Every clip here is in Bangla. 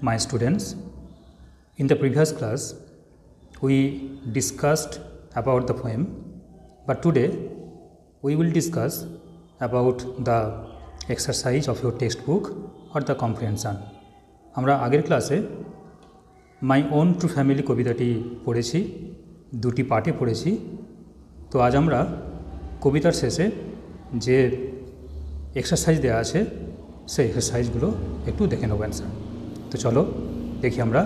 my students. In the previous class, we discussed about the poem, but today we will discuss about the exercise of your textbook or the comprehension. আমরা আগের ক্লাসে মাই ওন টু ফ্যামিলি কবিতাটি পড়েছি দুটি পার্টে পড়েছি তো আজ আমরা কবিতার শেষে যে এক্সারসাইজ দেওয়া আছে সেই এক্সারসাইজগুলো একটু দেখে নেব অ্যান্সার তো চলো দেখি আমরা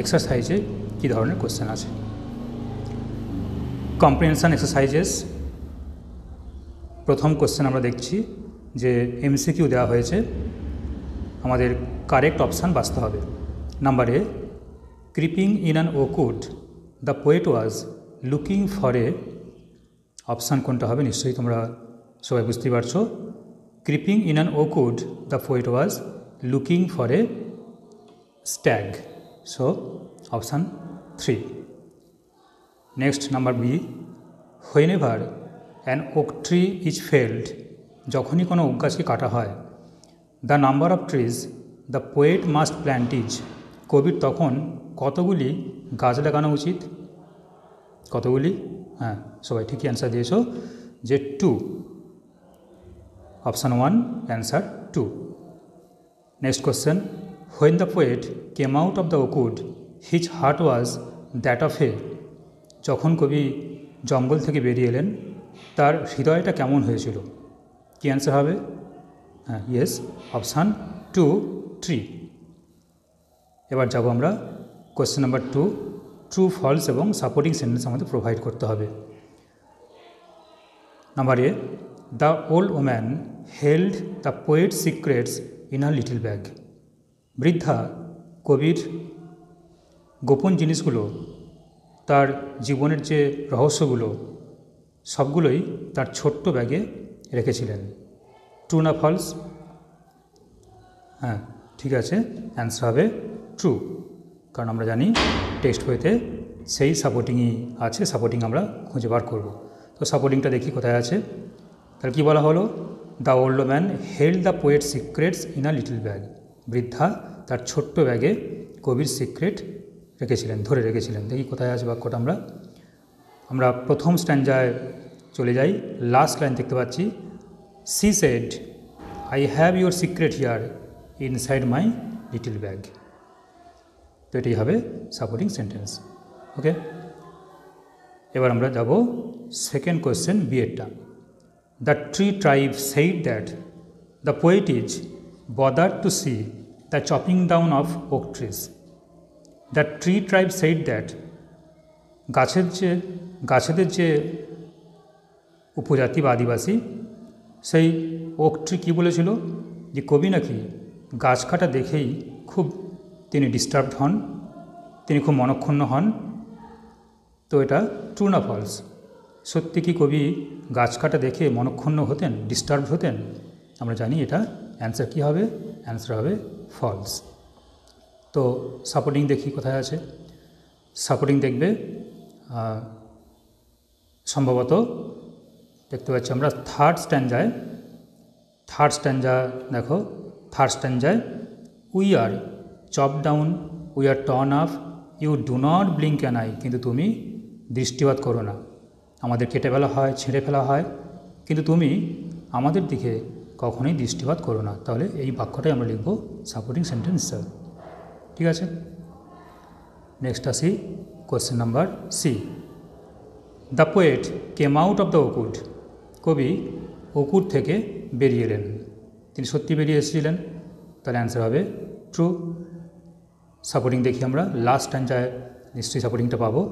এক্সারসাইজে কী ধরনের কোশ্চেন আছে। কম্প্রিহেনশান এক্সারসাইজেস প্রথম কোশ্চেন আমরা দেখছি যে এমসিকিউ দেওয়া হয়েছে। আমাদের কারেক্ট অপশান বাঁচতে হবে। Number A creeping in an O oakwood the poet was looking for a option কোনটা হবে নিশ্চয়ই তোমরা সবাই বুঝতেই পারছ। Creeping in an O oakwood the poet was looking for a so option three next number B whenever an oak tree is felled যখনই কোনো ওক গাছকে কাটা হয় the number of trees the poet must plant is কবির তখন কতগুলি গাছ লাগানো উচিত? কতগুলি? হ্যাঁ সবাই ঠিকই অ্যান্সার দিয়েছ। যে two option one answer two next question when the poet came out of the oakwood his heart was that of a যখন কবি জঙ্গল থেকে বেরিয়ে এলেন, তার হৃদয়টা কেমন হয়েছিল? কী অ্যান্সার হবে? হ্যাঁ ইয়েস অপশান টু ট্রি এবার যাব আমরা question number two true false এবং সাপোর্টিং সেন্টেন্স আমাদের প্রোভাইড করতে হবে। Number A the old woman held the poet secrets in a little bag বৃদ্ধা কবির গোপন জিনিসগুলো, তার জীবনের যে রহস্যগুলো, সবগুলোই তার ছোট্ট ব্যাগে রেখেছিলেন। ট্রু না ফলস হ্যাঁ ঠিক আছে অ্যান্সার হবে ট্রু কারণ আমরা জানি টেক্সট বইতে সেই সাপোর্টিংই আছে সাপোর্টিং আমরা খুঁজে বার করব। তো সাপোর্টিংটা দেখি কোথায় আছে। তাহলে কী বলা হলো? The old man held the poet secrets in a little bag বৃদ্ধা তার ছোট্ট ব্যাগে কবির সিক্রেট রেখেছিলেন, ধরে রেখেছিলেন। দেখি কোথায় আছে বাক্যটা আমরা। আমরা প্রথম স্ট্যান্ডায় চলে যাই লাস্ট লাইন দেখতে পাচ্ছি। She said I have your secret here inside my little bag তো এটাই হবে সাপোর্টিং সেন্টেন্স ওকে এবার আমরা যাব second question বিএডটা the tree tribe said that the poet is bother to see the chopping down of oak trees the tree tribe said that গাছের যে, গাছেদের যে উপজাতি বা আদিবাসী, সেই ওক ট্রি কী বলেছিল? যে কবি নাকি গাছ কাটা দেখেই খুব তিনি ডিস্টার্বড হন, তিনি খুব মনক্ষুণ্ণ হন। তো এটা ট্রু ফলস সত্যি কি কবি গাছ কাটা দেখে মনক্ষুণ্ণ হতেন ডিস্টার্ব হতেন? আমরা জানি এটা অ্যান্সার কী হবে? অ্যান্সার হবে ফলস তো সাপোর্টিং দেখি কোথায় আছে? সাপোর্টিং দেখবে সম্ভবত দেখতে পাচ্ছি আমরা থার্ড স্ট্যান্ডায় থার্ড স্ট্যান্ডা দেখো third স্ট্যান্ডায় we are chop down we are torn up you do not blink an eye কিন্তু তুমি দৃষ্টিপাত করো না। আমাদের কেটে ফেলা হয়, ছেড়ে ফেলা হয়, কিন্তু তুমি আমাদের দিকে কখনোই দৃষ্টিপাত করো না। তাহলে এই বাক্যটাই আমরা লিখব সাপোর্টিং সেন্টেন্স হিসাবে ঠিক আছে? নেক্সট আসি question number C the poet came out of the oakwood কবি ওকুড থেকে বেরিয়ে এলেন। তিনি সত্যি বেরিয়ে এসেছিলেন? তাহলে অ্যান্সার হবে ট্রু সাপোর্টিং দেখি আমরা। লাস্ট টাইমটায় নিশ্চয়ই সাপোর্টিংটা পাবো।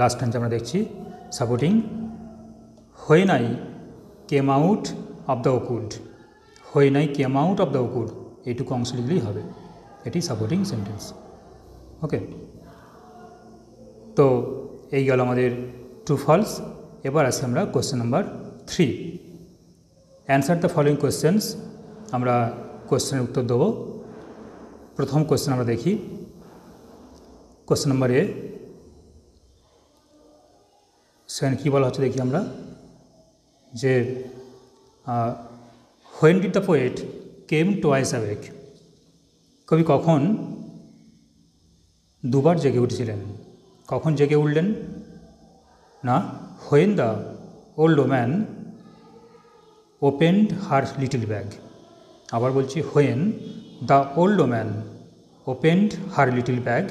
লাস্ট টাইমটা আমরা দেখছি সাপোর্টিং নাই came out of the oakwood নাই came out of the oakwood এইটুকু অংশ লিখলেই হবে। এটি সাপোর্টিং সেন্টেন্স ওকে তো এই গেল আমাদের ট্রু ফলস এবার আসি আমরা question number three answer the following questions আমরা কোয়েশ্চেনের উত্তর দেবো। প্রথম কোয়েশ্চেন আমরা দেখি। কোয়েশ্চেন নাম্বার এ সেখানে কী বলা হচ্ছে দেখি আমরা। যে when did the poet came twice awake কবি কখন দুবার জেগে উঠেছিলেন? কখন জেগে উঠলেন? না when the old woman opened her little bag আবার বলছি when the old woman opened her little bag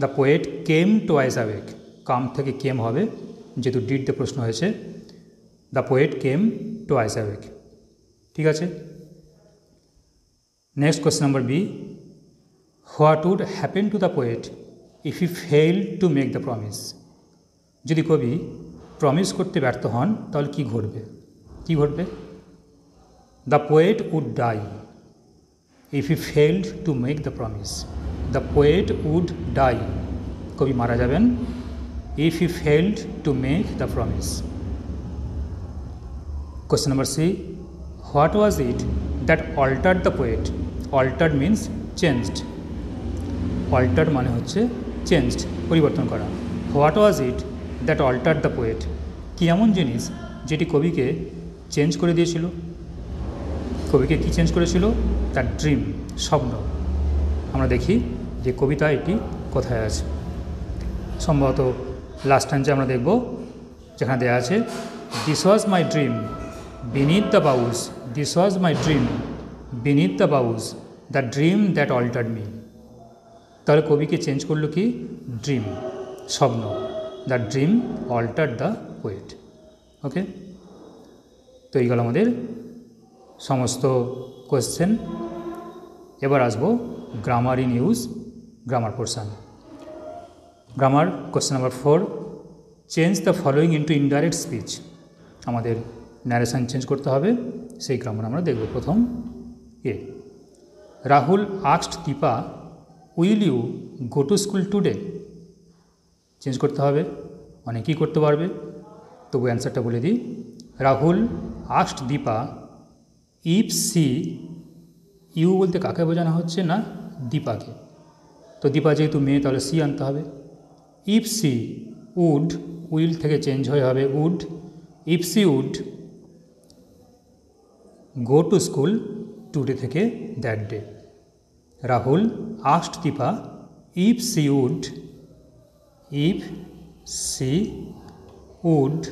the poet came twice awake came থেকে কেম হবে? যেহেতু ডিড দ্য প্রশ্ন হয়েছে the poet came to awake ঠিক আছে? Next question number B what would happen to the poet if you fail to make the promise যদি কবি প্রমিস করতে ব্যর্থ হন, তাহলে কী ঘটবে? কী ঘটবে? The poet would die if you failed to make the promise the poet would die কবি মারা যাবেন if you failed to make the promise question number C what was it that altered the poet altered means changed altered মানে হচ্ছে চেঞ্জড পরিবর্তন করা। What was it that altered the poet কী এমন জিনিস যেটি কবিকে চেঞ্জ করে দিয়েছিল? কবিকে কী চেঞ্জ করেছিল? তার ড্রিম স্বপ্ন। আমরা দেখি যে কবিতা এটি কোথায় আছে। সম্ভবত লাস্ট টাইমে আমরা দেখব, যেখানে দেওয়া আছে this was my dream beneath the boughs this was my dream beneath the boughs the dream that altered me তাহলে কবিকে চেঞ্জ করল কি? ড্রিম স্বপ্ন। The dream alter the poet okay তো এই গেল আমাদের সমস্ত কোয়েশ্চেন এবার আসব grammar in use grammar portion grammar question number four change the following into indirect speech আমাদের ন্যারেশান চেঞ্জ করতে হবে, সেই গ্রামার আমরা দেখব প্রথম এ। Rahul আক্সড Dipa will you go to school today change করতে হবে, অনেকেই করতে পারবে। তবু অ্যান্সারটা বলে দিই। রাহুল আক্সড দীপা ইফ সি ইউ বলতে কাকে বোঝানো হচ্ছে না দীপাকে? তো দীপা যেহেতু মেয়ে, তাহলে সি আনতে হবে। ইফ সি উড উইল থেকে চেঞ্জ হয়ে হবে would if she would go to school today থেকে that day Rahul asked Dipa if she would if she would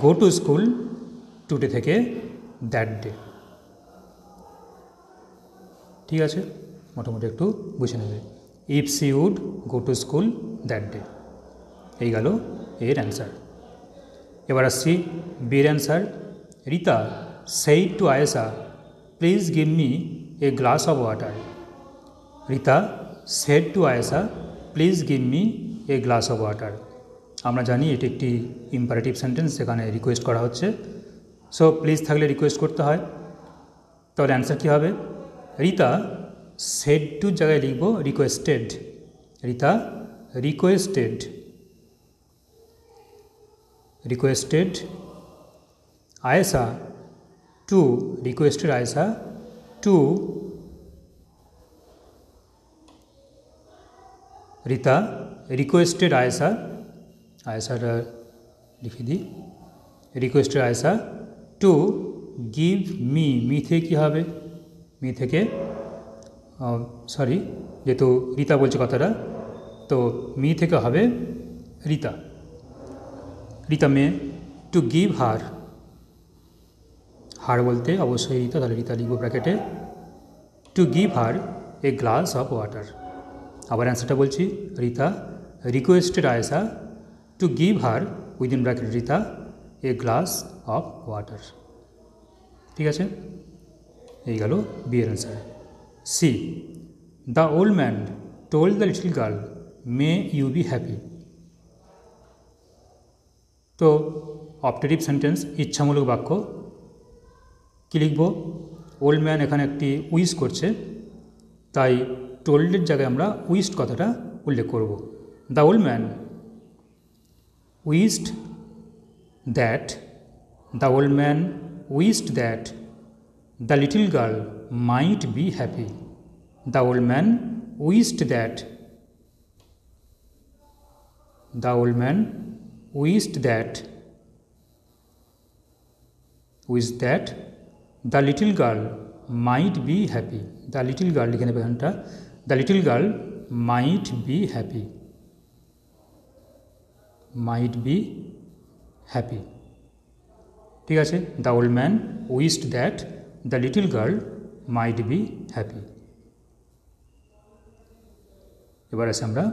go to school today থেকে দ্যাট ডে ঠিক আছে? মোটামুটি একটু বুঝে নেবে। If she would go to school that day এই গেল এর অ্যান্সার এবার আসছি বির answer. Rita said to Ayesha please give me a glass of water Rita said to Ayesha please give me a glass of water আমরা জানি এটি একটি ইম্পারেটিভ সেন্টেন্স সেখানে রিকোয়েস্ট করা হচ্ছে। সো প্লিজ থাকলে রিকোয়েস্ট করতে হয়। তাহলে অ্যান্সার কী হবে? রীতা সেড টুর জায়গায় লিখব requested Rita requested requested Ayesha to requested Ayesha to Rita requested Ayesha আয়েসাটা লিখে দিই requested Ayesha to give me me থেকে কী হবে। মি থেকে সরি যেহেতু রীতা বলছে কথাটা, তো মি থেকে হবে রীতা রীতা মেয়ে টু গিভ হার হার বলতে অবশ্যই রীতা তাহলে রীতা লিখব ব্র্যাকেটে to give her a glass of water আবার অ্যান্সারটা বলছি, Rita requested Ayesha to give her within bracket Rita a glass of water ঠিক আছে? এই গেল বিয়ের answer C the old man told the little girl may you be happy তো অপটেটিভ সেন্টেন্স ইচ্ছামূলক বাক্য। কী লিখব? ওল্ড ম্যান এখানে একটি উইস করছে। তাই টোল্ডের জায়গায় আমরা উইস্ট কথাটা উল্লেখ করব। The old man wished that the old man wished that the little girl might be happy the old man wished that the old man wished that with that the little girl might be happy the little girl লিখে নেবে এখানটা। The little girl might be happy might be happy ঠিক আছে? The old man wished that the little girl might be happy এবার আছে আমরা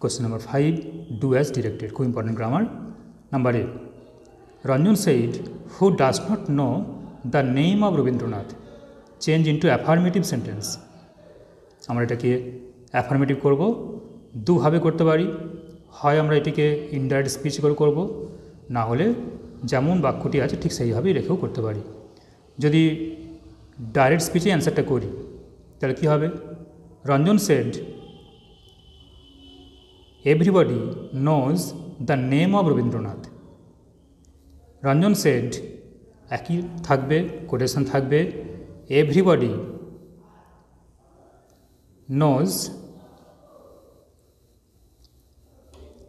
question number five do as directed খুব important grammar number A Ranjan said who does not know the name of Rabindranath change into affirmative sentence আমরা এটাকে অ্যাফার্মেটিভ করব, দুভাবে করতে পারি। হয় আমরা এটিকে ইনডাইরেক্ট স্পিচ করে করব, না হলে যেমন বাক্যটি আছে ঠিক সেইভাবেই রেখেও করতে পারি। যদি ডাইরেক্ট স্পিচে অ্যান্সারটা করি, তাহলে কী হবে? Ranjan said everybody knows the name of Rabindranath Ranjan said একই থাকবে কোটেশন থাকবে এভরিবডি নোজ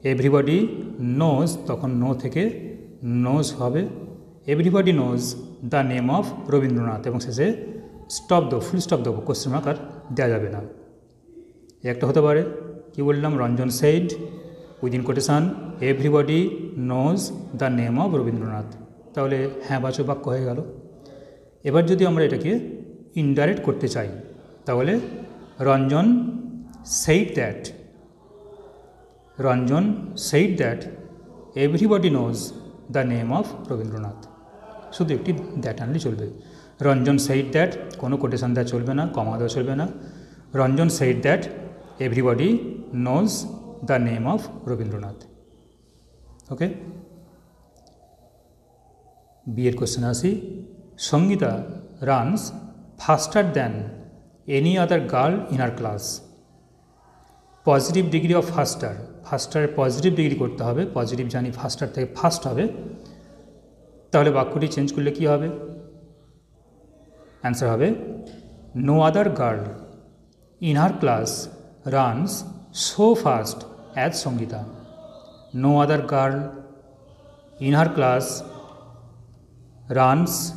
এভরিবডি নোজ তখন নো থেকে নোজ হবে everybody knows the name of Rabindranath এবং শেষে স্টপ দেবো ফুল স্টপ দেবো কোশ্চেন মার্ক আর দেওয়া যাবে না। একটা হতে পারে। কি বললাম? Ranjan said within quotation, everybody knows the name of Rabindranath. তাহলে হ্যাঁ বাচক বাক্য হয়ে গেল। এবার যদি আমরা এটাকে ইনডাইরেক্ট করতে চাই, তাহলে Ranjan said that, Ranjan said that, everybody knows the name of Rabindranath. শুধু একটি দ্যাট আনলে চলবে। রঞ্জন সেইড দ্যাট, কোনো কোটেশন দেওয়া চলবে না, কমা দেওয়া চলবে না। Ranjan said that everybody knows the name of Rabindranath okay বিয়ের কোশ্চেন আসি। Sangita runs faster than any other girl in her class positive degree of faster ফাস্টারের positive degree করতে হবে। পজিটিভ জানি ফাস্টার থেকে ফাস্ট হবে। তাহলে বাক্যটি চেঞ্জ করলে কি হবে? অ্যান্সার হবে no other girl in her class runs so fast as Sangita no other girl in her class runs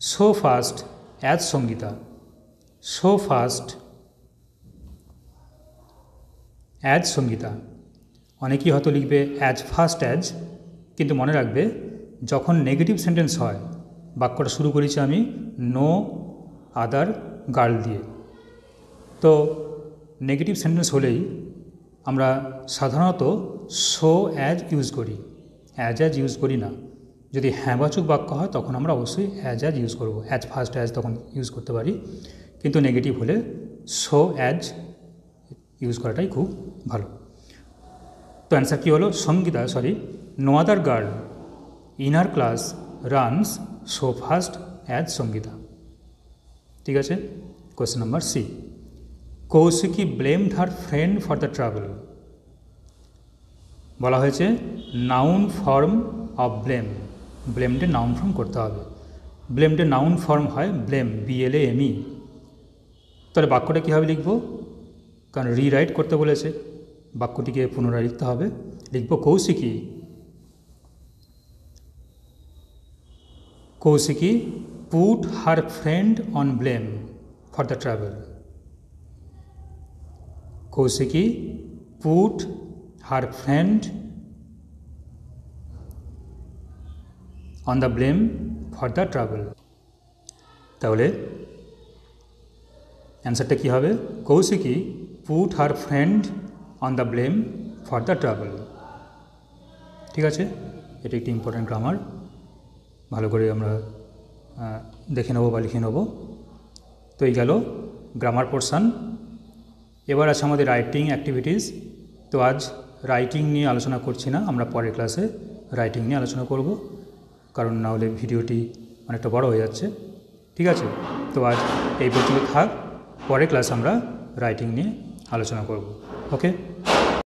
so fast as Sangita so fast as Sangita অনেকেই হয়তো লিখবে অ্যাজ ফাস্ট অ্যাজ কিন্তু মনে রাখবে যখন নেগেটিভ সেন্টেন্স হয়, বাক্যটা শুরু করেছি আমি নো আদার গার্ল দিয়ে। তো নেগেটিভ সেন্টেন্স হলেই আমরা সাধারণত সো অ্যাজ ইউজ করি। অ্যাজ অ্যাজ ইউজ করি না। যদি হ্যাঁবাচক বাক্য হয়, তখন আমরা অবশ্যই অ্যাজ অ্যাজ ইউজ করব। অ্যাজ ফার্স্ট অ্যাজ তখন ইউজ করতে পারি। কিন্তু নেগেটিভ হলে সো অ্যাজ ইউজ করাটাই খুব ভালো। তো অ্যান্সার কী হলো? Sangita sorry no other girl in her class runs so fast as Sangita. ঠিক আছে? Question number C Kaushiki blamed her friend for the travel. বলা হয়েছে, নাউন ফর্ম অফ ব্লেম। ব্লেমডে নাউন ফর্ম করতে হবে। ব্লেমডে নাউন ফর্ম হয় blame B L A M E তাহলে বাক্যটা কীভাবে লিখব? কারণ রিরাইট করতে বলেছে। বাক্যটিকে পুনরায় লিখতে হবে। লিখব Kaushiki. Kaushiki put her friend on blame for the travel Kaushiki, put her friend on the blame for the travel তাহলে অ্যান্সারটা কী হবে? Kaushiki, put her friend on the blame for the travel ঠিক আছে? এটি একটি ইম্পর্ট্যান্ট গ্রামার ভালো করে আমরা দেখে নেব বা লিখে নেব। তো এই গেল গ্রামার পোর্শান এবার আছে আমাদের রাইটিং অ্যাক্টিভিটিস তো আজ রাইটিং নিয়ে আলোচনা করছি না, আমরা পরের ক্লাসে রাইটিং নিয়ে আলোচনা করব। কারণ না হলে ভিডিওটি অনেকটা বড় হয়ে যাচ্ছে। ঠিক আছে? তো আজ এই পর্যন্ত থাক, পরের ক্লাস আমরা রাইটিং নিয়ে আলোচনা করব। ওকে